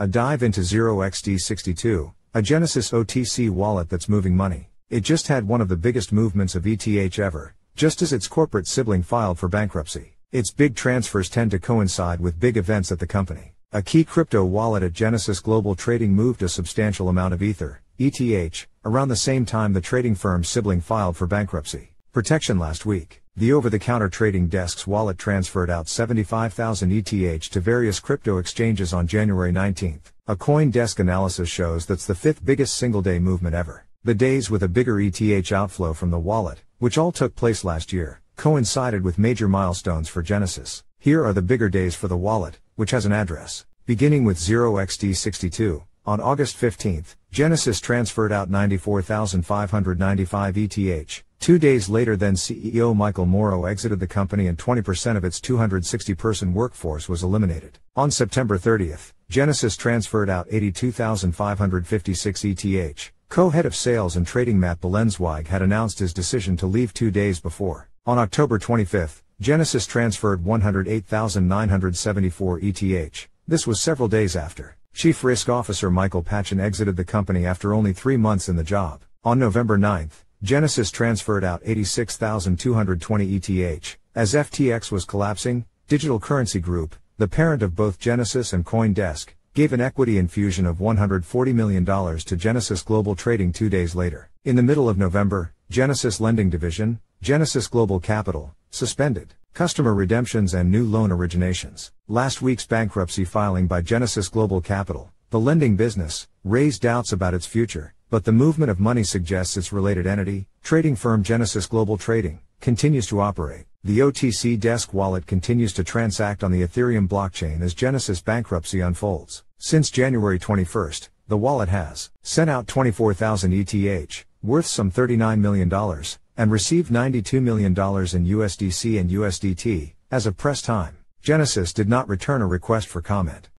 A dive into 0xD62, a Genesis OTC wallet that's moving money. It just had one of the biggest movements of ETH ever, just as its corporate sibling filed for bankruptcy. Its big transfers tend to coincide with big events at the company. A key crypto wallet at Genesis Global Trading moved a substantial amount of Ether, ETH, around the same time the trading firm's sibling filed for bankruptcy. Protection last week. The over-the-counter trading desk's wallet transferred out 75,000 ETH to various crypto exchanges on January 19. A CoinDesk analysis shows that's the fifth biggest single-day movement ever. The days with a bigger ETH outflow from the wallet, which all took place last year, coincided with major milestones for Genesis. Here are the bigger days for the wallet, which has an address. Beginning with 0xD62, on August 15, Genesis transferred out 94,595 ETH. Two days later then CEO Michael Moro exited the company and 20% of its 260-person workforce was eliminated. On September 30, Genesis transferred out 82,556 ETH. Co-head of sales and trading Matt Ballensweig had announced his decision to leave two days before. On October 25, Genesis transferred 108,974 ETH. This was several days after. Chief Risk Officer Michael Patchen exited the company after only three months in the job. On November 9, Genesis transferred out 86,220 ETH. As FTX was collapsing, Digital Currency Group, the parent of both Genesis and CoinDesk, gave an equity infusion of $140 million to Genesis Global Trading two days later. In the middle of November, Genesis Lending Division, Genesis Global Capital, suspended customer redemptions and new loan originations. Last week's bankruptcy filing by Genesis Global Capital, the lending business, raised doubts about its future, but the movement of money suggests its related entity, trading firm Genesis Global Trading, continues to operate. The OTC Desk wallet continues to transact on the Ethereum blockchain as Genesis bankruptcy unfolds. Since January 21, the wallet has sent out 24,000 ETH, worth some $39 million, and received $92 million in USDC and USDT, as of press time. Genesis did not return a request for comment.